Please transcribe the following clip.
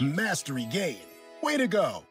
Mastery gain. Way to go!